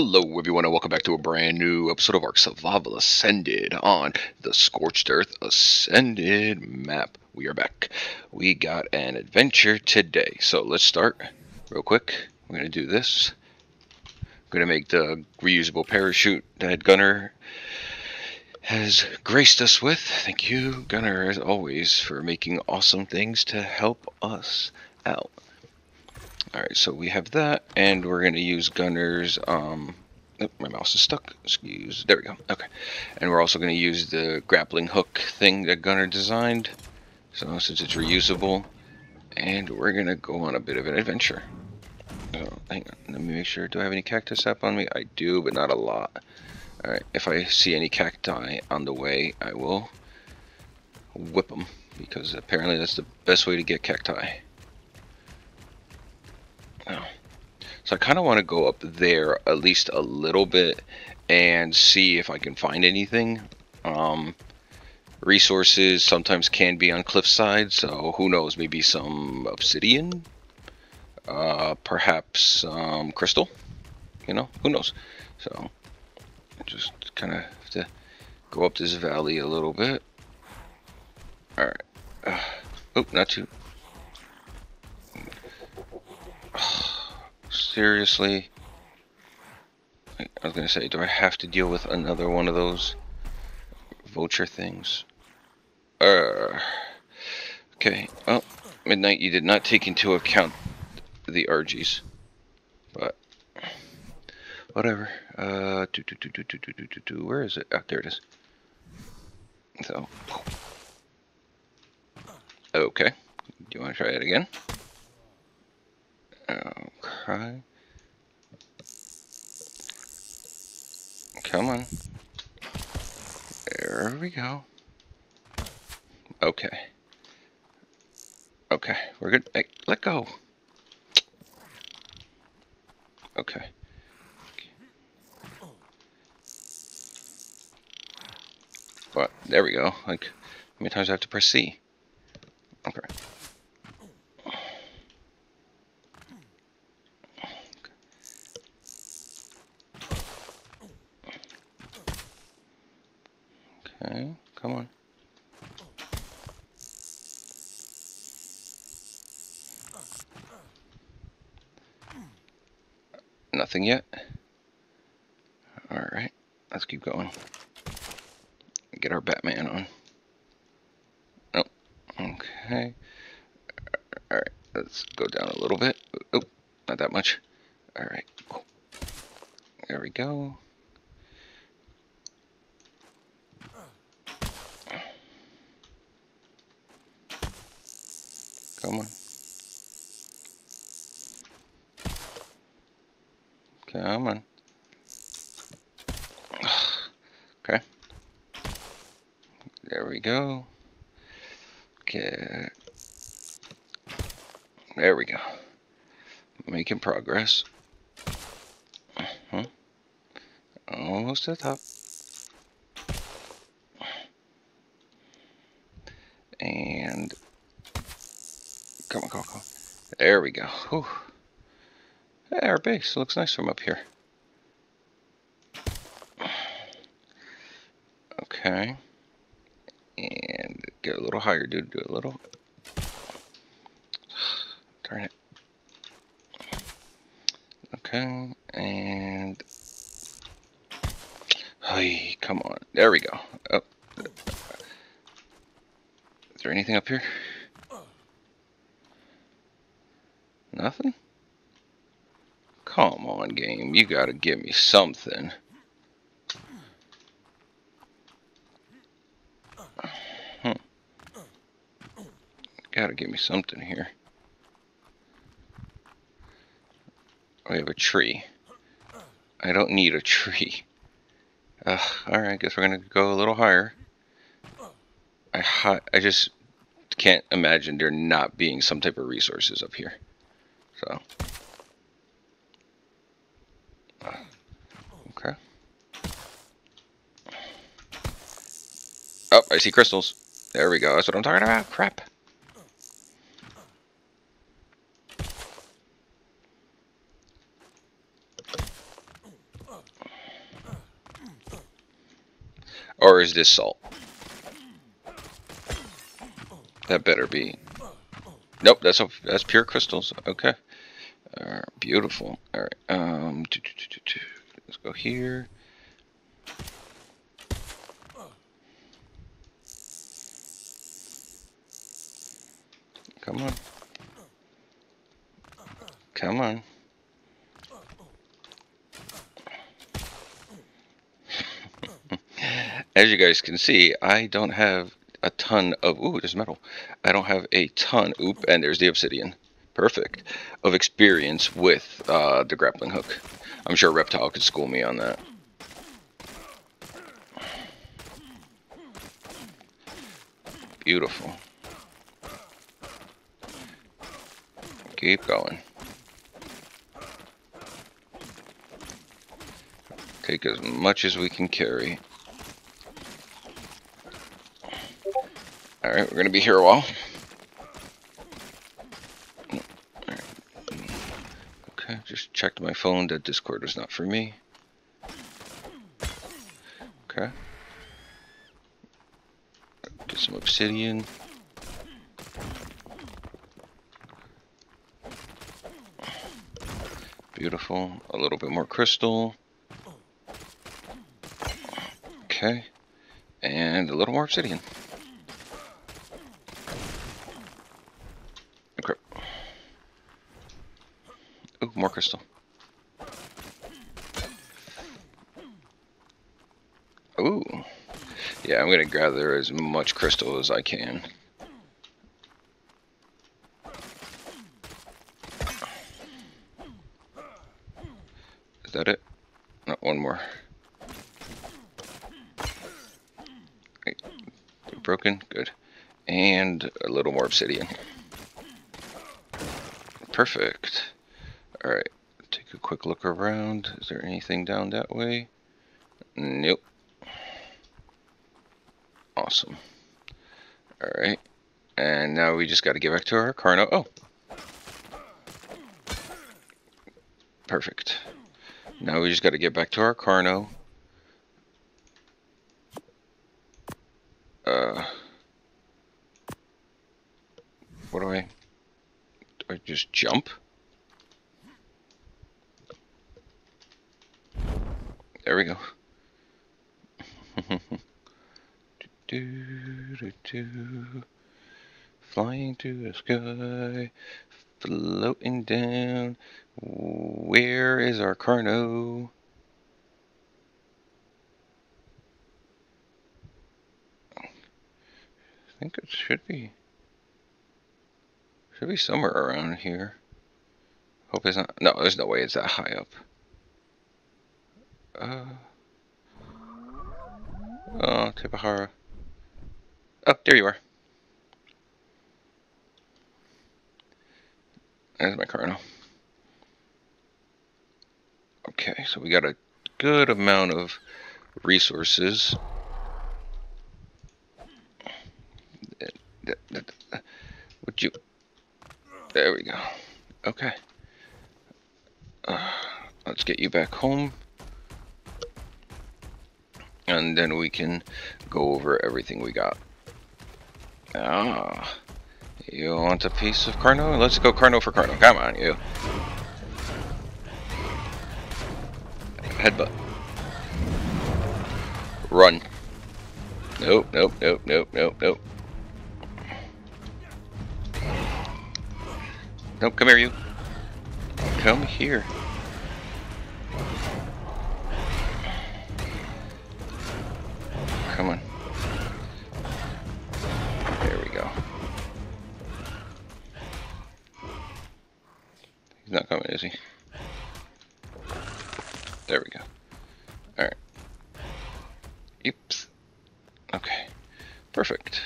Hello, everyone, and welcome back to a brand new episode of Ark Survival Ascended on the Scorched Earth Ascended map. We are back. We got an adventure today. So let's start real quick. We're going to do this. I'm going to make the reusable parachute that Gunner has graced us with. Thank you, Gunner, as always, for making awesome things to help us out. Alright, so we have that, and we're going to use Gunner's, um, oh, my mouse is stuck, excuse, there we go, okay. And we're also going to use the grappling hook thing that Gunner designed, so since it's reusable, and we're going to go on a bit of an adventure. Oh, hang on, let me make sure, do I have any cactus sap on me? I do, but not a lot. Alright, if I see any cacti on the way, I will whip them, because apparently that's the best way to get cacti. So I kind of want to go up there at least a little bit and see if I can find anything. Um, resources sometimes can be on cliffside, so who knows, maybe some obsidian? Uh, perhaps um, crystal? You know, who knows? So, just kind of have to go up this valley a little bit. Alright. Uh, oh, not too seriously? I was gonna say, do I have to deal with another one of those vulture things? Uh, okay, well, Midnight, you did not take into account the RGs, but whatever. Uh, do, do, do, do, do, do, do, do, where is it? Oh, there it is. So, okay. Do you want to try it again? Okay. Come on. There we go. Okay. Okay, we're good. Hey, let go. Okay. But there we go. Like, how many times do I have to press C? testing yet. Okay. There we go. Okay. There we go. Making progress. Uh -huh. Almost to the top. And Come on, come on, come on. There we go. Whew. Hey, our base looks nice from up here. Okay. And get a little higher, dude. Do a little. Darn it. Okay. And. Hey, come on. There we go. Oh. Is there anything up here? Nothing? Come on, game. You gotta give me something. Gotta give me something here. We have a tree. I don't need a tree. Uh, Alright, I guess we're gonna go a little higher. I, I just can't imagine there not being some type of resources up here. So. Okay. Oh, I see crystals. There we go. That's what I'm talking about. Crap. Is this salt? That better be. Nope, that's a, that's pure crystals. Okay. Alright, beautiful. Alright, um, let's go here. Come on. Come on. As you guys can see, I don't have a ton of, ooh, there's metal. I don't have a ton, oop, and there's the obsidian. Perfect. Of experience with uh, the grappling hook. I'm sure Reptile could school me on that. Beautiful. Keep going. Take as much as we can carry. Alright, we're gonna be here a while. Okay, just checked my phone that Discord was not for me. Okay. Get some obsidian. Beautiful. A little bit more crystal. Okay. And a little more obsidian. Okay. Ooh, more crystal. Ooh. Yeah, I'm to gather as much crystal as I can. Is that it? Not one more. Broken? Good. And a little more obsidian. Perfect. Quick look around. Is there anything down that way? Nope. Awesome. Alright. And now we just got to get back to our Carno. Oh! Perfect. Now we just got to get back to our Carno. Uh, what do I? Do I just jump? We go. do, do, do. Flying to the sky, floating down. Where is our Carno? I think it should be. Should be somewhere around here. Hope it's not. No, there's no way it's that high up. Uh. Oh, Tipahara. Oh, there you are. There's my Carno. Okay, so we got a good amount of resources. Would you... There we go. Okay. Uh, let's get you back home. And then we can go over everything we got. Ah. You want a piece of Carno? Let's go Carno for Carno. Come on, you. Headbutt. Run. Nope, nope, nope, nope, nope, nope. Nope, come here, you. Come here. Come on. There we go. He's not coming, is he? There we go. Alright. Oops. Okay. Perfect.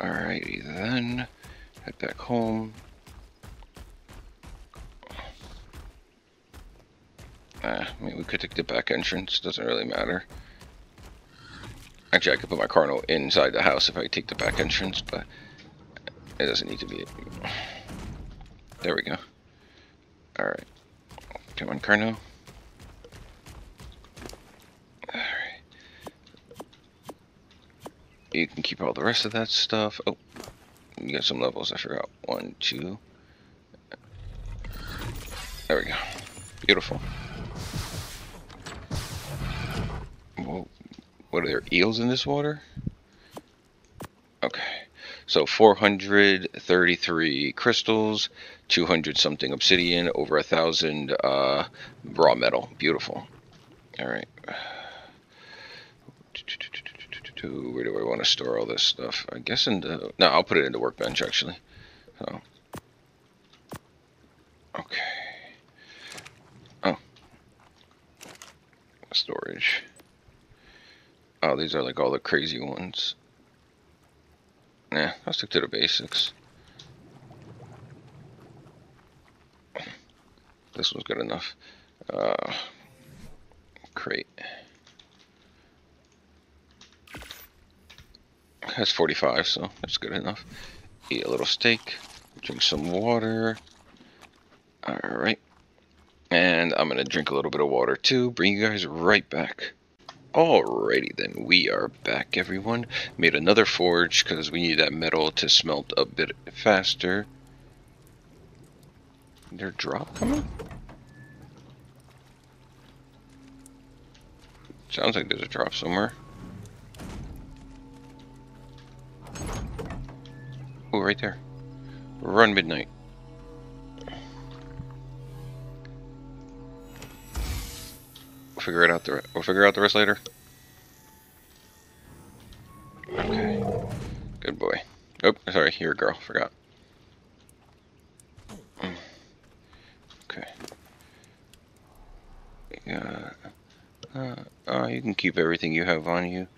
Alrighty then. Head back home. Uh, I mean, we could take the back entrance. Doesn't really matter. Actually, I could put my Carno inside the house if I take the back entrance, but it doesn't need to be. There we go. Alright. Come on, Carno. Alright. You can keep all the rest of that stuff. Oh, you got some levels. I forgot. One, two. There we go. Beautiful. What are there? Eels in this water? Okay. So 433 crystals, 200 something obsidian, over a thousand uh, raw metal. Beautiful. All right. Where do I want to store all this stuff? I guess in the... No, I'll put it in the workbench, actually. So. Okay. Oh. Storage. Oh, these are like all the crazy ones. Nah, I'll stick to the basics. This one's good enough. Uh, crate. Has 45, so that's good enough. Eat a little steak. Drink some water. Alright. And I'm going to drink a little bit of water too. Bring you guys right back. Alrighty then, we are back everyone. Made another forge because we need that metal to smelt a bit faster. Is there a drop coming? Sounds like there's a drop somewhere. Oh, right there. Run midnight. Figure it out. The we'll figure out the rest later. Okay. Good boy. Oh, sorry. You're a girl. Forgot. Okay. Yeah. Uh, uh, you can keep everything you have on you.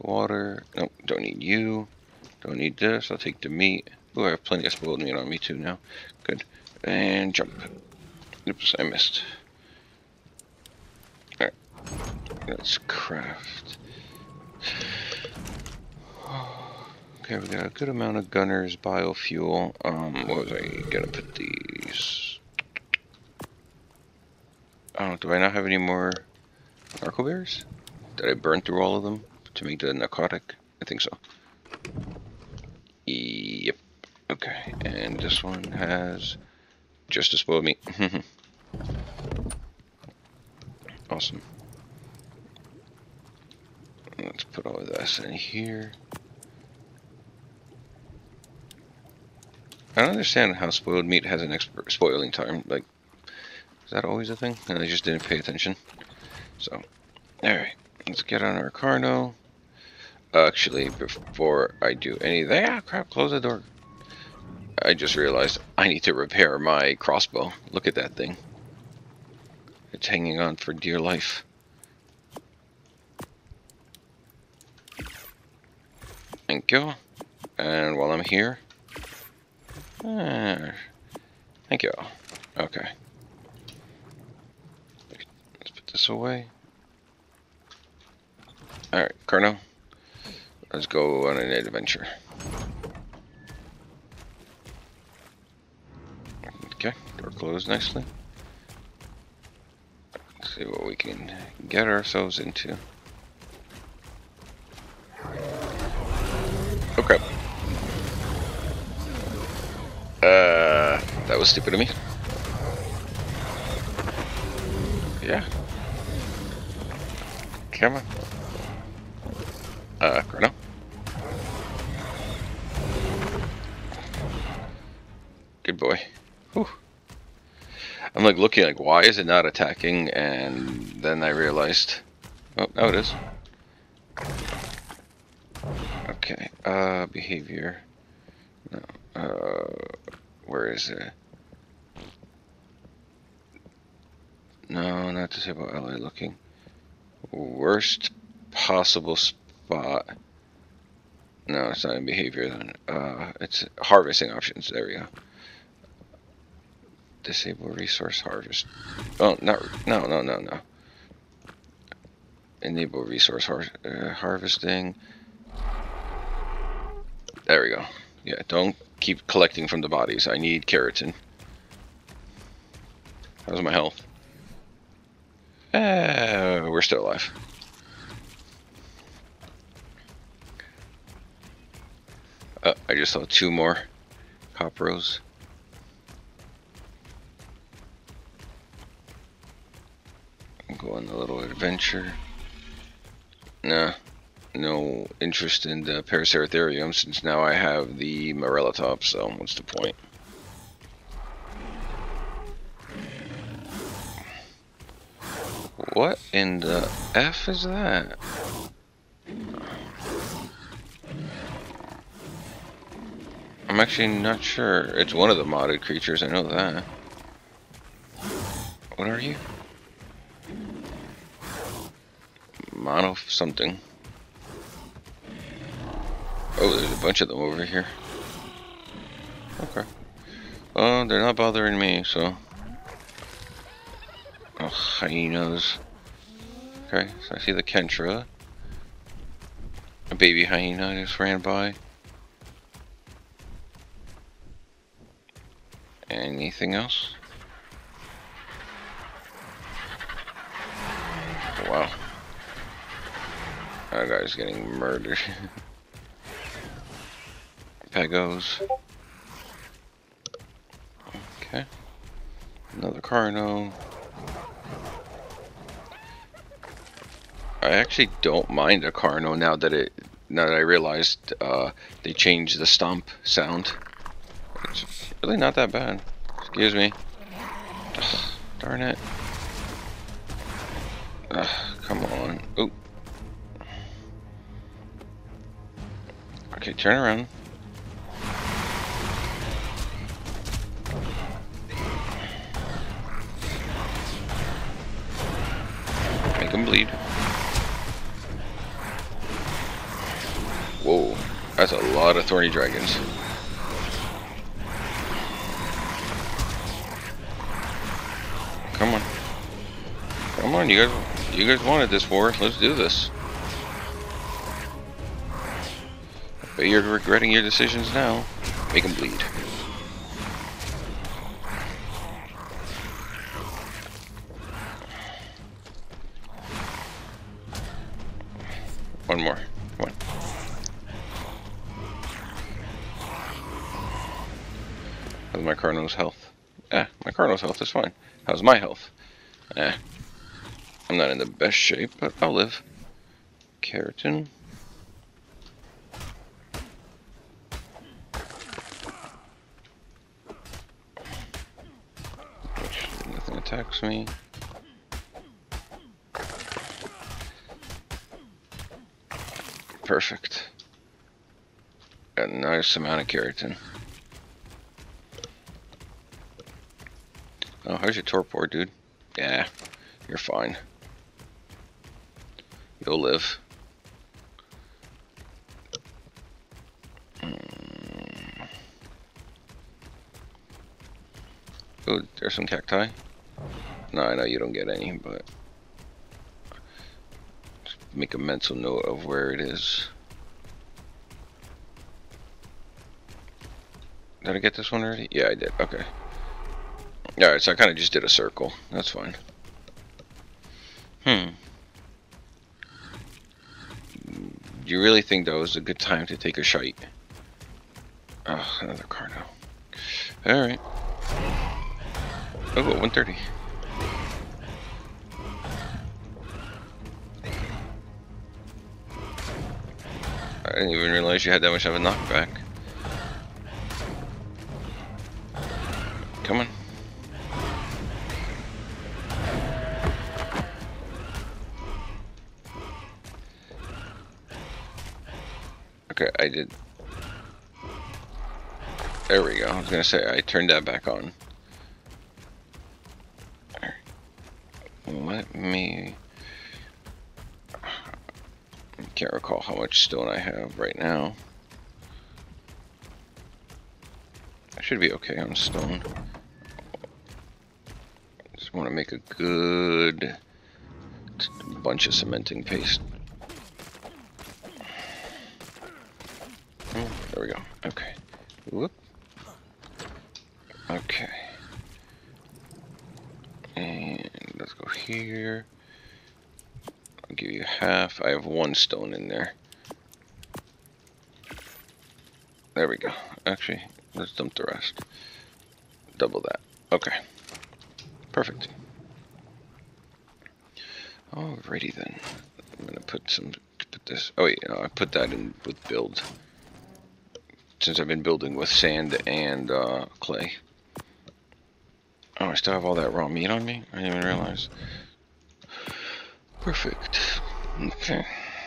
Water. Nope. Don't need you. Don't need this. I'll take the meat. Oh, I have plenty of spoiled meat on me too now. Good. And jump. Oops, I missed. Let's craft. Okay, we got a good amount of gunners, biofuel. Um, what was I gonna put these? Oh, do I not have any more narcoberries? Did I burn through all of them to make the narcotic? I think so. Yep. Okay, and this one has just a spoiled meat. awesome. Let's put all of this in here. I don't understand how spoiled meat has an expert spoiling time. Like, is that always a thing? And I just didn't pay attention. So, alright. Let's get on our Carno. Actually, before I do anything... Ah, crap, close the door. I just realized I need to repair my crossbow. Look at that thing. It's hanging on for dear life. Thank you. And while I'm here... Uh, thank you. Okay. Let's put this away. Alright, Colonel. Let's go on an adventure. Okay, door closed nicely. Let's see what we can get ourselves into. Okay. Uh, that was stupid of me. Yeah. Come on. Uh, Chrono. Good boy. Whew. I'm like looking like, why is it not attacking? And then I realized, oh, now it is. Okay, uh, behavior. No, uh, where is it? No, not disable ally looking. Worst possible spot. No, it's not in behavior then. Uh, it's harvesting options. There we go. Disable resource harvest. Oh, not, no, no, no, no. Enable resource har uh, harvesting. There we go. Yeah, don't keep collecting from the bodies. I need keratin. How's my health? Uh, we're still alive. Uh, I just saw two more copros. Go on a little adventure. Nah, no interest in the Paraceratherium since now I have the Morellatops, so what's the point? What in the F is that? I'm actually not sure. It's one of the modded creatures, I know that. What are you? Mono something. Oh, there's a bunch of them over here. Okay. Well, they're not bothering me, so... Oh, hyenas. Okay, so I see the Kentra. A baby hyena just ran by. Anything else? Wow. That guy's getting murdered. Pegos. Okay. Another Carno. I actually don't mind a Carno now that it now that I realized uh, they changed the stomp sound. It's really not that bad. Excuse me. Ugh, darn it. Ugh, come on. Oop. Okay, turn around. Bleed. Whoa, that's a lot of thorny dragons. Come on. Come on, you guys you guys wanted this war. Let's do this. But you're regretting your decisions now. Make them bleed. How's my Carno's health? Eh, my Carno's health is fine. How's my health? Eh. I'm not in the best shape, but I'll live. Keratin. Nothing attacks me. Perfect. Got a nice amount of keratin. Oh, how's your torpor, dude? Yeah, you're fine. You'll live. Oh, there's some cacti. No, I know you don't get any, but just make a mental note of where it is. Did I get this one already? Yeah, I did. Okay. Alright, so I kind of just did a circle. That's fine. Hmm. Do you really think that was a good time to take a shite? Oh, another Carno. Alright. Oh, 130. I didn't even realize you had that much of a knockback. Come on. I did. There we go. I was gonna say I turned that back on. Let me. I can't recall how much stone I have right now. I should be okay on stone. Just want to make a good bunch of cementing paste. There we go. Okay. Whoop. Okay. And let's go here. I'll give you half. I have one stone in there. There we go. Actually, let's dump the rest. Double that. Okay. Perfect. Alrighty then. I'm gonna put some, put this, oh wait, I put that in with build. Since I've been building with sand and uh, clay. Oh, I still have all that raw meat on me? I didn't even realize. Perfect. Okay.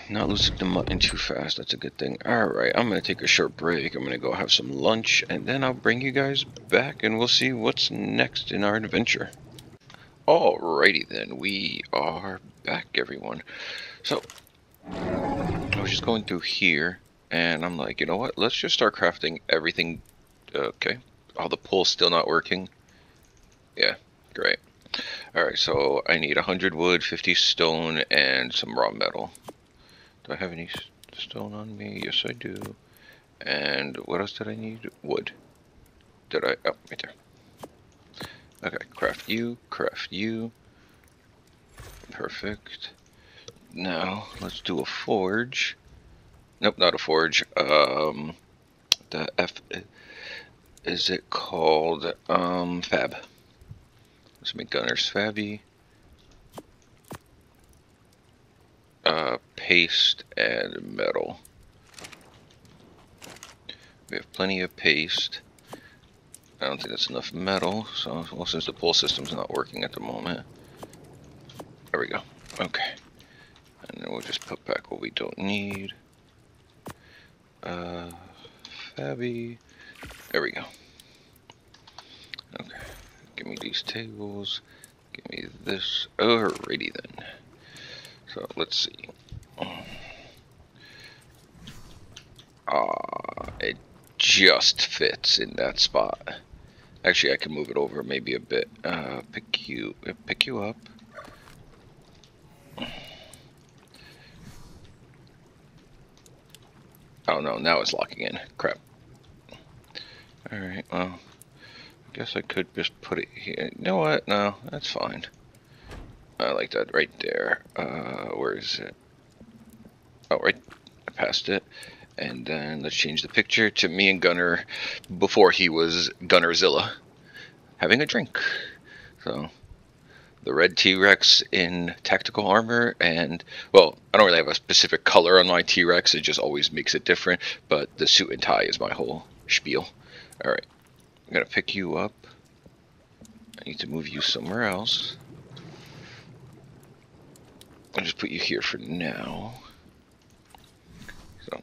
Not losing the mutton too fast, that's a good thing. Alright, I'm gonna take a short break. I'm gonna go have some lunch, and then I'll bring you guys back, and we'll see what's next in our adventure. Alrighty then, we are back, everyone. So, I was just going through here, and I'm like, you know what? Let's just start crafting everything. Okay. Oh, the pole's still not working. Yeah, great. Alright, so I need 100 wood, 50 stone, and some raw metal. Do I have any stone on me? Yes, I do. And what else did I need? Wood. Did I? Oh, right there. Okay, craft you, craft you. Perfect. Now, let's do a forge. Nope, not a forge. Um, the F, is it called, um, Fab. Let's make Gunner's Fabby. Uh, paste and metal. We have plenty of paste. I don't think that's enough metal, so well, since the pull system's not working at the moment. There we go. Okay. And then we'll just put back what we don't need. Uh, Fabby. There we go. Okay. Give me these tables. Give me this. Alrighty then. So let's see. Ah, it just fits in that spot. Actually, I can move it over maybe a bit. Uh, pick you, pick you up. Oh no, now it's locking in. Crap. Alright, well, I guess I could just put it here. You know what? No, that's fine. I like that right there. Uh, where is it? Oh, right. I passed it. And then let's change the picture to me and Gunner before he was Gunnerzilla having a drink. So the red T-Rex in tactical armor and well I don't really have a specific color on my T-Rex it just always makes it different but the suit and tie is my whole spiel alright I'm gonna pick you up I need to move you somewhere else I'll just put you here for now so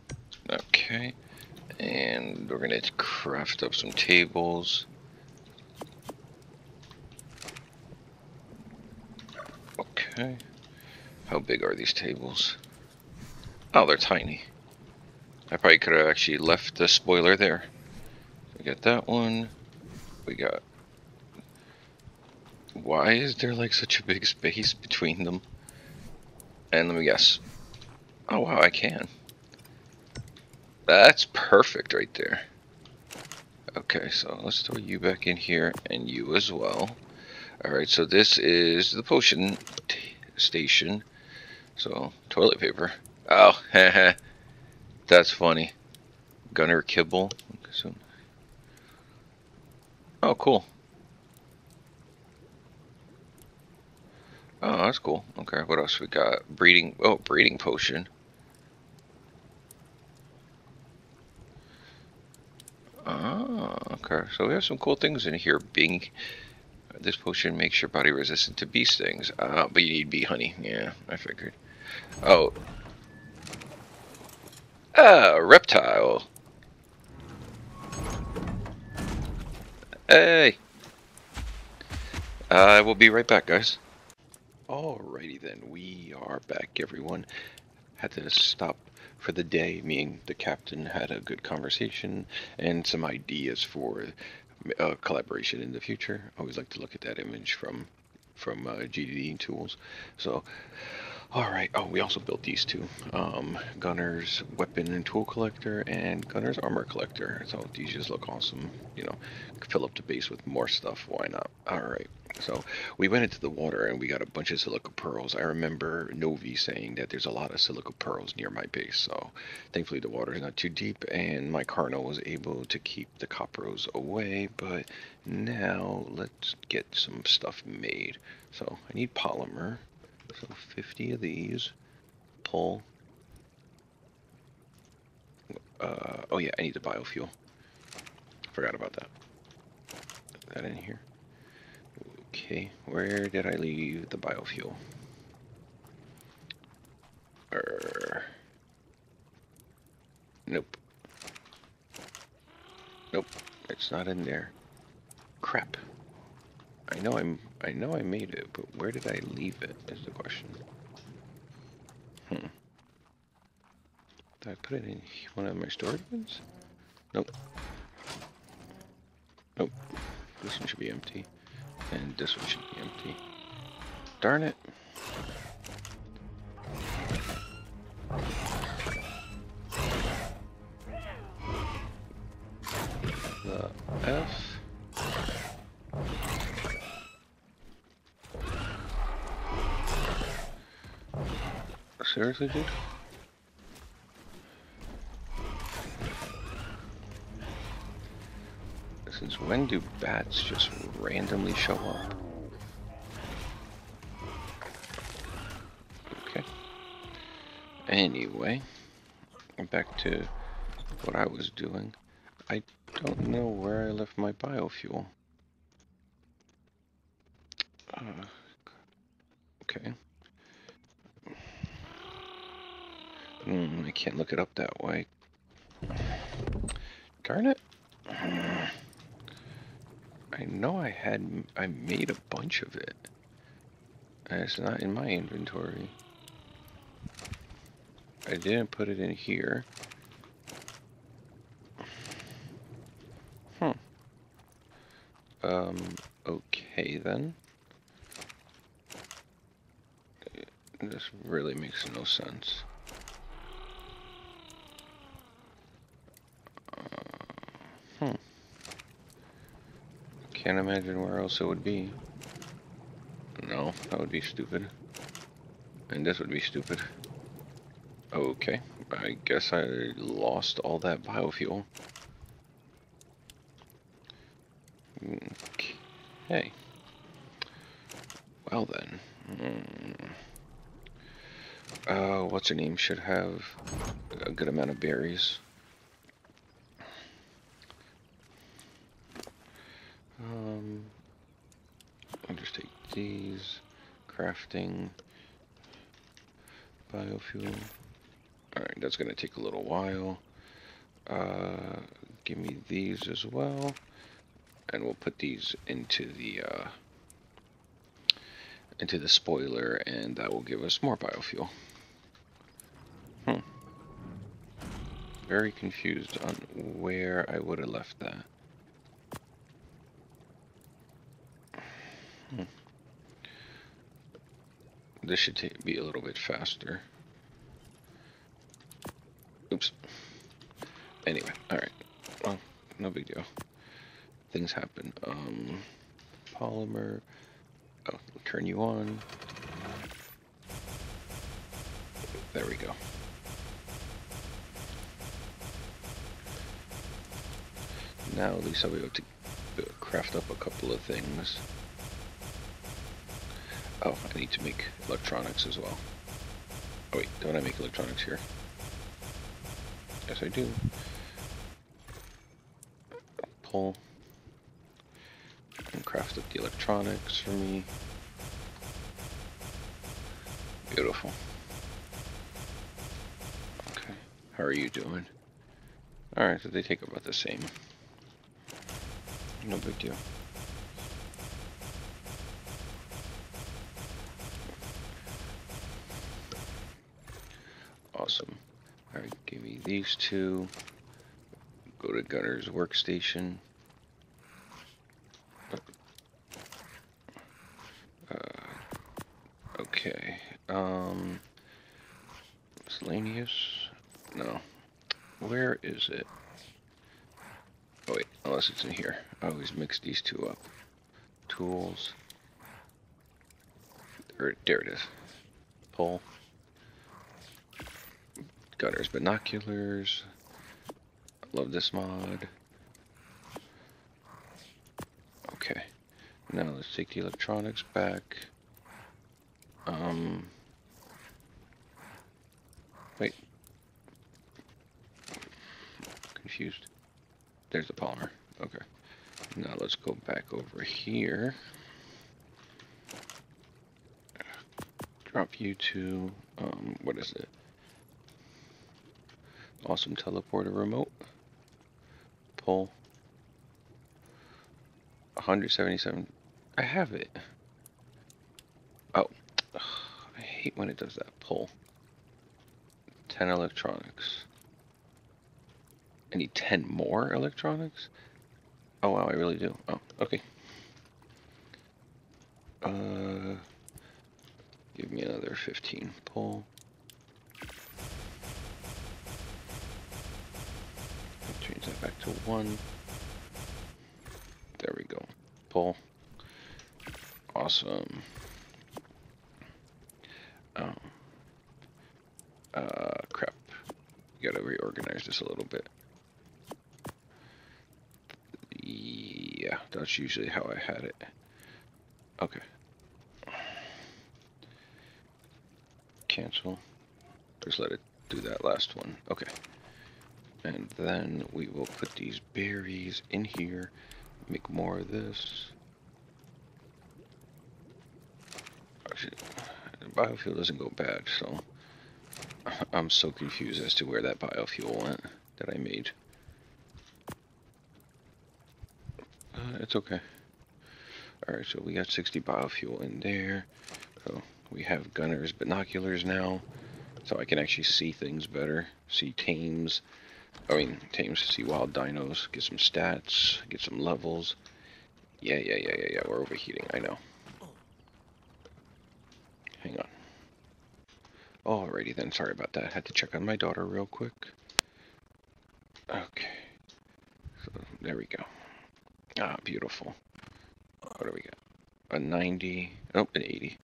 Okay. And we're to craft up some tables. Okay. How big are these tables? Oh, they're tiny. I probably could have actually left the spoiler there. We got that one. We got... Why is there like such a big space between them? And let me guess. Oh wow, I can. That's perfect right there. Okay, so let's throw you back in here and you as well. Alright, so this is the potion station. So, toilet paper. Oh, that's funny. Gunner kibble. Oh, cool. Oh, that's cool. Okay, what else we got? Breeding. Oh, breeding potion. Ah, okay. So we have some cool things in here. Being this potion makes your body resistant to bee stings. Uh, but you need bee honey. Yeah, I figured. Oh. Ah, reptile. Hey. I will be right back, guys. Alrighty then, we are back, everyone. Had to stop for the day. Me and the captain had a good conversation and some ideas for uh, collaboration in the future. I always like to look at that image from from uh, GDD tools. So Alright, oh, we also built these two. Um, Gunner's Weapon and Tool Collector and Gunner's Armor Collector. So these just look awesome. You know, fill up the base with more stuff, why not? Alright, so we went into the water and we got a bunch of silica pearls. I remember Novi saying that there's a lot of silica pearls near my base, so thankfully the water is not too deep and my Carno was able to keep the copperos away, but now let's get some stuff made. So I need polymer. So 50 of these. Pull. Uh, oh yeah, I need the biofuel. Forgot about that. Put that in here. Okay, where did I leave the biofuel? Er, nope. Nope, it's not in there. Crap. I know I'm I know I made it, but where did I leave it is the question. Hmm. Did I put it in one of my storage bins? Nope. Nope. This one should be empty. And this one should be empty. Darn it. Since when do bats just randomly show up? Okay. Anyway, back to what I was doing. I don't know where I left my biofuel. Uh, okay. Mm, I can't look it up that way. Darn it. I know I had, I made a bunch of it. It's not in my inventory. I didn't put it in here. Hmm. Um, okay then. This really makes no sense. Can't imagine where else it would be. No, that would be stupid. And this would be stupid. Okay, I guess I lost all that biofuel. Okay. Well then. Hmm. Uh, what's her name should have a good amount of berries. Um, I'll just take these, crafting, biofuel. Alright, that's going to take a little while. Uh, give me these as well. And we'll put these into the, uh, into the spoiler, and that will give us more biofuel. Hmm. Very confused on where I would have left that. Hmm. This should be a little bit faster. Oops. Anyway, alright. Well, no big deal. Things happen. Um, polymer. Oh, turn you on. There we go. Now at least I'll be able to craft up a couple of things. Oh, I need to make electronics as well. Oh wait, don't I make electronics here? Yes, I do. Pull. And craft up the electronics for me. Beautiful. Okay, how are you doing? Alright, so they take about the same. No big deal. Awesome. Alright, give me these two. Go to Gunner's workstation. Uh, okay. Um, miscellaneous? No. Where is it? Oh wait, unless it's in here. I always mix these two up. Tools. There, there it is. Pull. Gunners binoculars. Love this mod. Okay. Now let's take the electronics back. Um. Wait. Confused. There's the polymer. Okay. Now let's go back over here. Drop you to, um, what is it? Awesome teleporter remote. Pull. 177. I have it. Oh. I hate when it does that. Pull. 10 electronics. I need 10 more electronics? Oh, wow, I really do. Oh, okay. Uh, give me another 15 pull. Change that back to 1. There we go. Pull. Awesome. Oh. Uh, crap. You gotta reorganize this a little bit. Yeah, that's usually how I had it. Okay. Cancel. Just let it do that last one. Okay. And then we will put these berries in here. Make more of this. Actually, biofuel doesn't go bad, so I'm so confused as to where that biofuel went that I made. Uh, it's okay. Alright, so we got 60 biofuel in there. So we have gunner's binoculars now. So I can actually see things better. See tames. I mean, tames, to see wild dinos. Get some stats. Get some levels. Yeah, yeah, yeah, yeah, yeah. We're overheating, I know. Hang on. Alrighty then, sorry about that. Had to check on my daughter real quick. Okay. So, there we go. Ah, beautiful. What do we got? A 90, oh, an 80.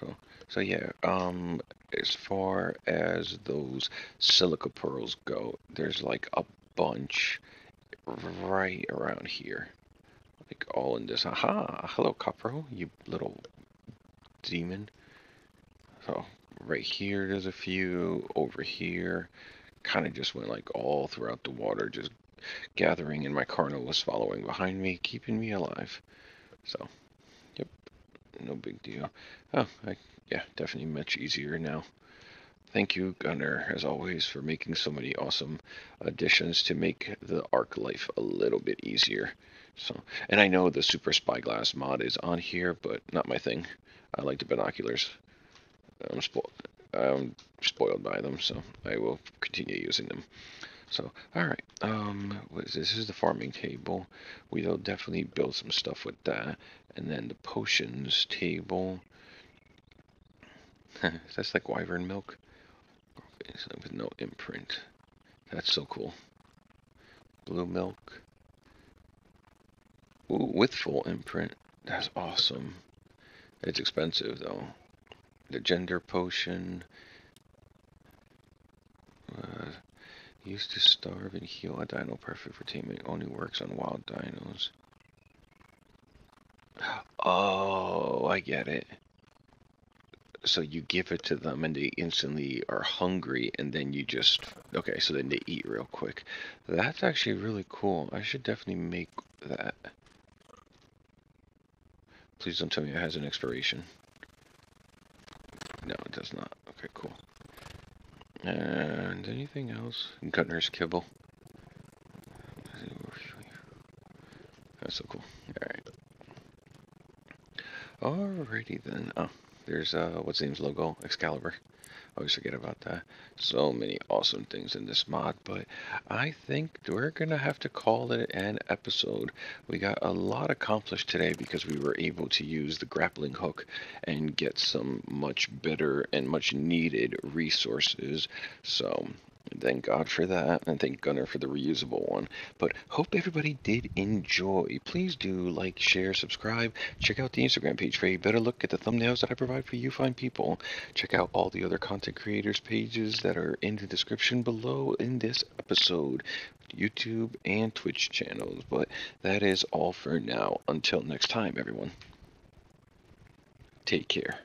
So, so yeah, um, as far as those silica pearls go, there's like a bunch right around here. Like all in this. Aha! Hello, Copro, you little demon. So, right here there's a few. Over here, kind of just went like all throughout the water, just gathering, and my Carno was following behind me, keeping me alive. So, no big deal. Oh, I, yeah, definitely much easier now. Thank you, Gunner, as always, for making so many awesome additions to make the Ark life a little bit easier. So, and I know the Super Spyglass mod is on here, but not my thing. I like the binoculars. I'm spoiled. I'm spoiled by them, so I will continue using them. So, all right. Um, what is this? this is the farming table. We'll definitely build some stuff with that, and then the potions table. That's like wyvern milk. with no imprint. That's so cool. Blue milk. Ooh, with full imprint. That's awesome. It's expensive though. The gender potion. Uh, Used to starve and heal a dino perfect for taming. Only works on wild dinos. Oh, I get it. So you give it to them and they instantly are hungry and then you just... Okay, so then they eat real quick. That's actually really cool. I should definitely make that. Please don't tell me it has an expiration. No, it does not. And anything else? Gunner's kibble. That's so cool. Alright. Alrighty then. Oh, There's uh, what's the name's logo? Excalibur. Always forget about that. So many awesome things in this mod, but I think we're gonna have to call it an episode. We got a lot accomplished today because we were able to use the grappling hook and get some much better and much needed resources. So Thank God for that, and thank Gunner for the reusable one. But hope everybody did enjoy. Please do like, share, subscribe. Check out the Instagram page for a better look at the thumbnails that I provide for you fine people. Check out all the other content creators' pages that are in the description below in this episode. YouTube and Twitch channels. But that is all for now. Until next time, everyone. Take care.